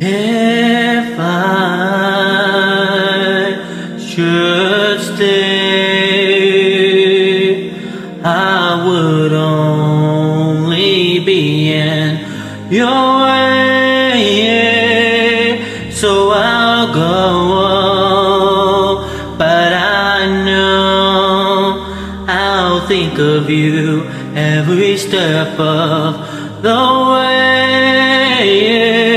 If I should stay, I would only be in your way. So I'll go, on, but I know I'll think of you every step of the way.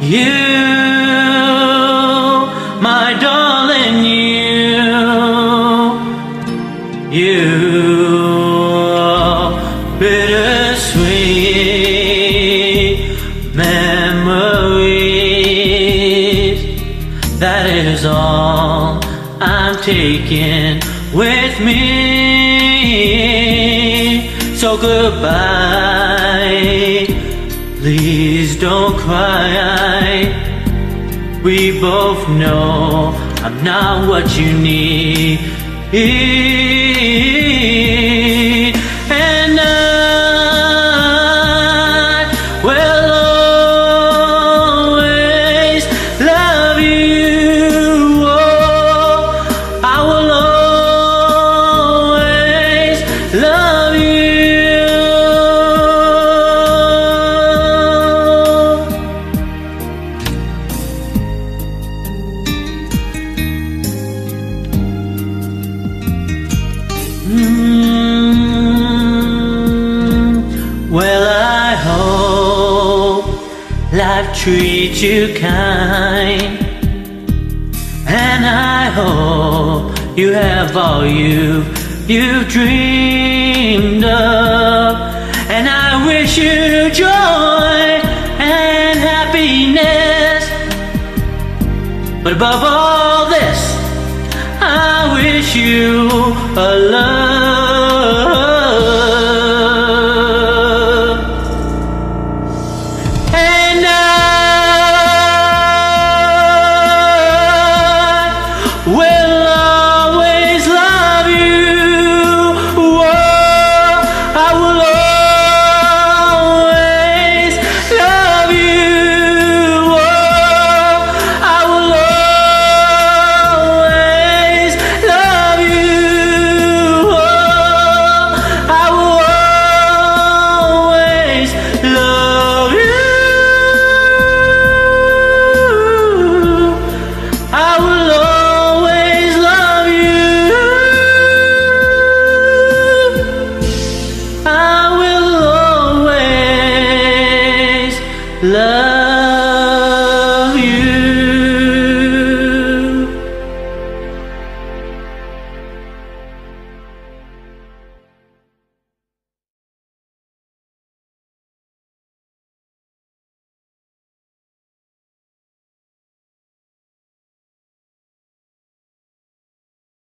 You. My darling, you, you, bittersweet memories. That is all I'm taking with me. So goodbye. Please don't cry. We both know I'm not what you need. Life treats you kind. And I hope you have all you've, you've dreamed of. And I wish you joy and happiness. But above all this, I wish you a love. Will